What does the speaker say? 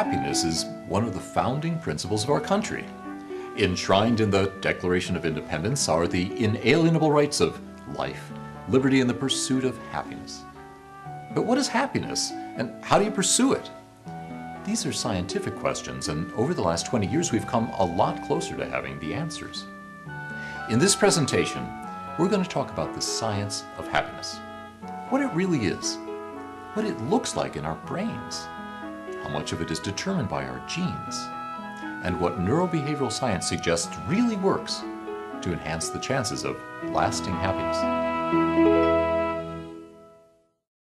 Happiness is one of the founding principles of our country. Enshrined in the Declaration of Independence are the inalienable rights of life, liberty, and the pursuit of happiness. But what is happiness, and how do you pursue it? These are scientific questions, and over the last 20 years, we've come a lot closer to having the answers. In this presentation, we're going to talk about the science of happiness. What it really is, what it looks like in our brains, much of it is determined by our genes, and what neurobehavioral science suggests really works to enhance the chances of lasting happiness.